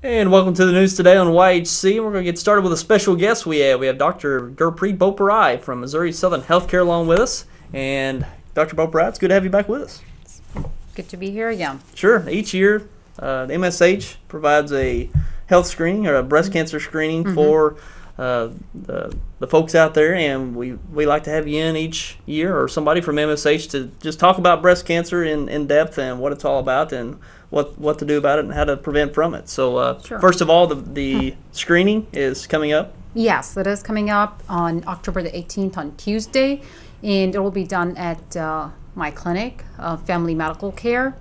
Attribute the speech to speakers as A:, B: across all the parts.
A: And welcome to the news today on YHC. We're going to get started with a special guest we have. We have Dr. Gurpreet Boparai from Missouri Southern Healthcare along with us. And Dr. Boparai, it's good to have you back with us.
B: It's Good to be here again.
A: Sure. Each year, uh, the MSH provides a health screening or a breast cancer screening for uh, the, the folks out there, and we, we like to have you in each year or somebody from MSH to just talk about breast cancer in, in depth and what it's all about and what, what to do about it and how to prevent from it. So, uh,
B: Sure.
A: first of all, the, the screening is coming up.
B: Yes, it is coming up on October the 18th on Tuesday, and it will be done at uh, my clinic, uh, Family Medical Care,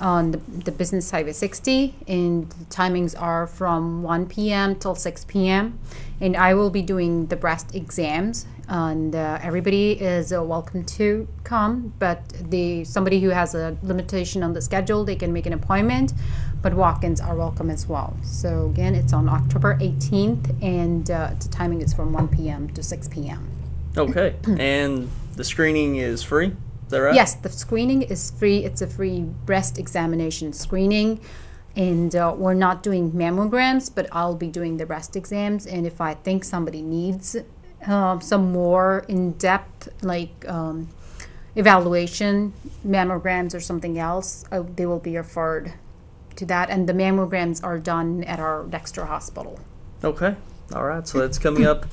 B: on the, the Business Highway 60. And the timings are from 1 p.m. till 6 p.m. And I will be doing the breast exams, and uh, everybody is uh, welcome to come. But the somebody who has a limitation on the schedule, they can make an appointment. But walk-ins are welcome as well. So again, it's on October 18th, and uh, the timing is from 1 p.m. to 6 p.m.
A: Okay. and the screening is free. Is that right?
B: Yes, the screening is free. It's a free breast examination screening. And uh, we're not doing mammograms, but I'll be doing the breast exams. And if I think somebody needs um, some more in depth, like um, evaluation, mammograms, or something else, uh, they will be referred to that. And the mammograms are done at our Dexter Hospital.
A: Okay. All right. So that's coming up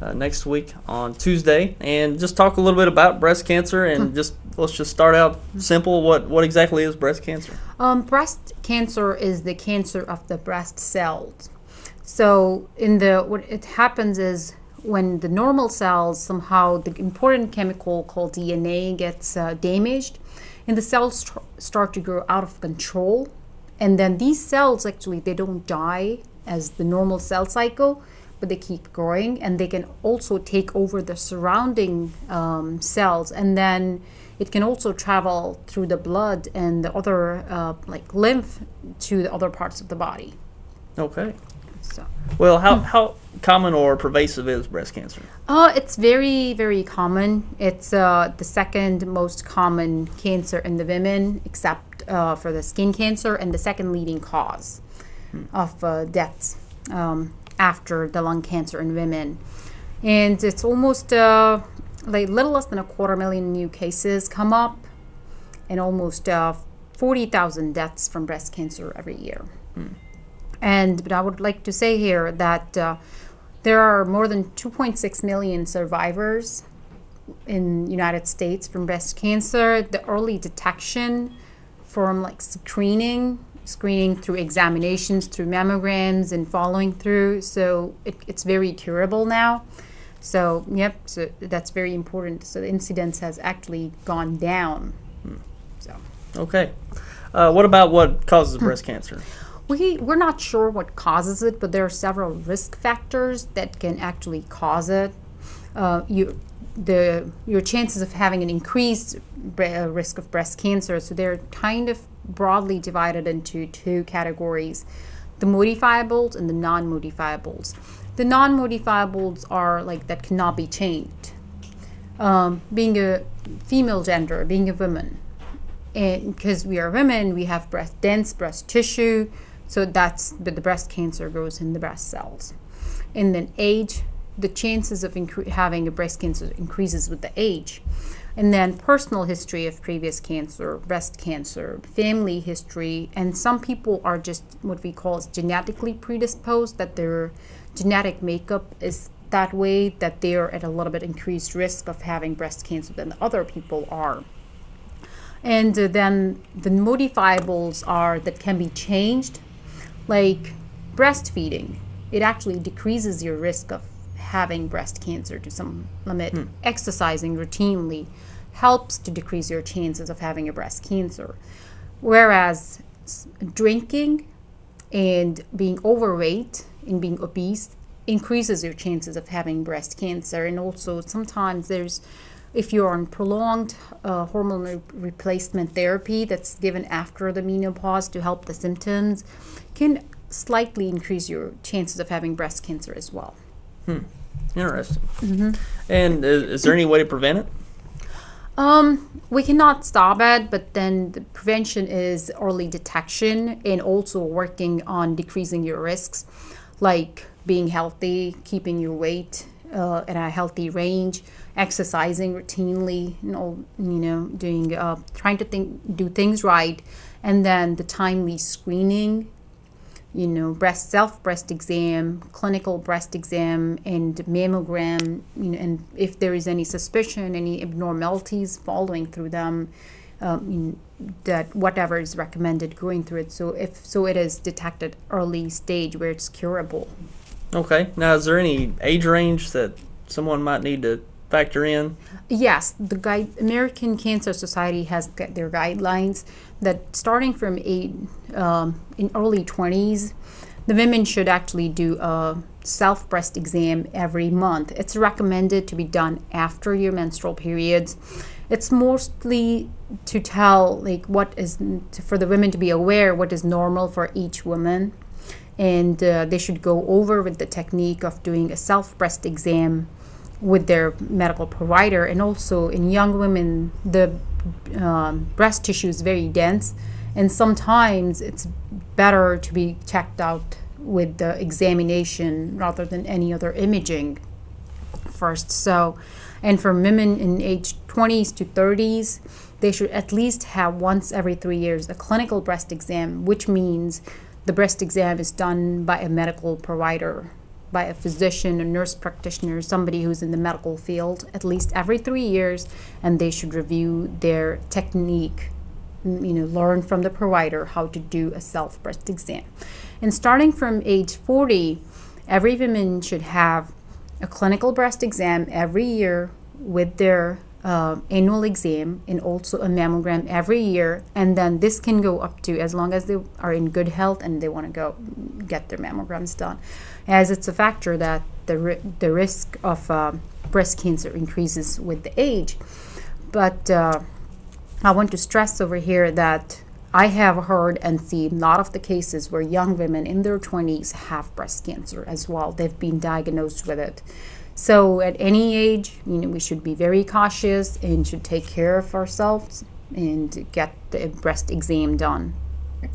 A: uh, next week on Tuesday, and just talk a little bit about breast cancer, and just let's just start out simple. What what exactly is breast cancer?
B: Um, breast cancer is the cancer of the breast cells. So, in the what it happens is when the normal cells somehow the important chemical called DNA gets uh, damaged, and the cells tr- start to grow out of control, and then these cells actually they don't die as the normal cell cycle, but they keep growing, and they can also take over the surrounding um, cells, and then it can also travel through the blood and the other uh, like lymph to the other parts of the body.
A: Okay.
B: So.
A: Well, how how common or pervasive is breast cancer?
B: Uh, it's very, very common. It's uh, the second most common cancer in the women, except uh, for the skin cancer, and the second leading cause of uh, deaths um, after the lung cancer in women. And it's almost uh, like little less than a quarter million new cases come up, and almost uh, 40,000 deaths from breast cancer every year. And but I would like to say here that uh, there are more than 2.6 million survivors in United States from breast cancer. The early detection from like screening, screening through examinations, through mammograms, and following through. So it, it's very curable now. So yep, so that's very important. So the incidence has actually gone down. So.
A: Okay. Uh, what about what causes breast cancer?
B: We, we're not sure what causes it, but there are several risk factors that can actually cause it. Uh, you, the, your chances of having an increased uh, risk of breast cancer, so they're kind of broadly divided into two categories the modifiables and the non modifiables. The non modifiables are like that cannot be changed. Um, being a female gender, being a woman, because we are women, we have breast dense breast tissue, so that's but the breast cancer grows in the breast cells. And then age, the chances of having a breast cancer increases with the age. And then personal history of previous cancer, breast cancer, family history, and some people are just what we call genetically predisposed, that their genetic makeup is that way, that they're at a little bit increased risk of having breast cancer than other people are. And uh, then the modifiables are that can be changed, like breastfeeding. It actually decreases your risk of having breast cancer to some limit. Exercising routinely helps to decrease your chances of having a breast cancer. Whereas drinking and being overweight and being obese increases your chances of having breast cancer. And also, sometimes there's if you're on prolonged uh, hormone re- replacement therapy that's given after the menopause to help the symptoms, can slightly increase your chances of having breast cancer as well. Hmm.
A: Interesting. And is, is there any way to prevent it?
B: Um, we cannot stop it, but then the prevention is early detection and also working on decreasing your risks, like being healthy, keeping your weight uh, in a healthy range, exercising routinely, you know, you know, doing uh, trying to think do things right, and then the timely screening you know, breast self breast exam, clinical breast exam, and mammogram. You know, and if there is any suspicion, any abnormalities following through them, um, know, that whatever is recommended going through it. So if so, it is detected early stage where it's curable.
A: Okay. Now, is there any age range that someone might need to factor in?
B: Yes, the guide, American Cancer Society has got their guidelines that starting from eight um, in early 20s, the women should actually do a self breast exam every month. It's recommended to be done after your menstrual periods. It's mostly to tell like what is for the women to be aware what is normal for each woman. And uh, they should go over with the technique of doing a self breast exam with their medical provider. And also in young women the um, breast tissue is very dense. And sometimes it's better to be checked out with the examination rather than any other imaging first so and for women in age 20s to 30s they should at least have once every three years a clinical breast exam which means the breast exam is done by a medical provider by a physician, a nurse practitioner, somebody who's in the medical field at least every three years, and they should review their technique, you know, learn from the provider how to do a self breast exam. And starting from age 40, every woman should have a clinical breast exam every year with their uh, annual exam and also a mammogram every year. And then this can go up to as long as they are in good health and they want to go get their mammograms done, as it's a factor that the, ri- the risk of uh, breast cancer increases with the age. But uh, I want to stress over here that I have heard and seen a lot of the cases where young women in their 20s have breast cancer as well. They've been diagnosed with it. So at any age, you know, we should be very cautious and should take care of ourselves and get the breast exam done.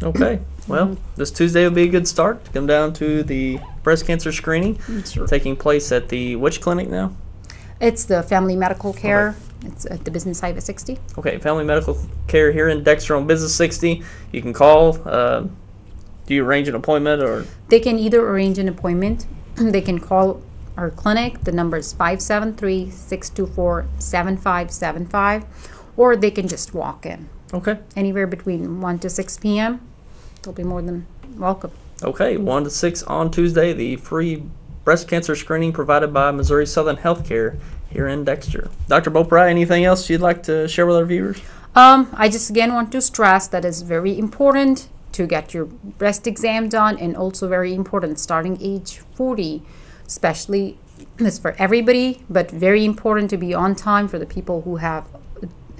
A: Okay. Well, this Tuesday will be a good start to come down to the breast cancer screening taking place at the which clinic now?
B: It's the family medical care. It's at the business side of 60.
A: Okay, Family Medical Care here in Dexter on Business 60. You can call. Uh, do you arrange an appointment or?
B: They can either arrange an appointment, they can call our clinic. The number is 573 624 7575, or they can just walk in.
A: Okay.
B: Anywhere between 1 to 6 p.m. They'll be more than welcome.
A: Okay, 1 to 6 on Tuesday, the free breast cancer screening provided by Missouri Southern Healthcare here in Dexter. Dr. Boparai, anything else you'd like to share with our viewers?
B: Um, I just again want to stress that it's very important to get your breast exam done, and also very important starting age 40, especially this for everybody, but very important to be on time for the people who have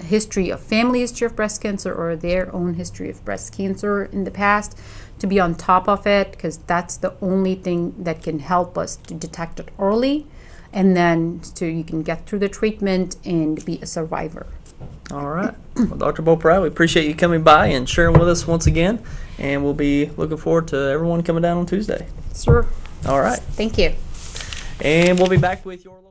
B: history of family history of breast cancer or their own history of breast cancer in the past to be on top of it because that's the only thing that can help us to detect it early and then so you can get through the treatment and be a survivor
A: All right. Well, Dr. Boparai, we appreciate you coming by and sharing with us once again, and we'll be looking forward to everyone coming down on Tuesday.
B: sure
A: All right.
B: thank you
A: And we'll be back with your.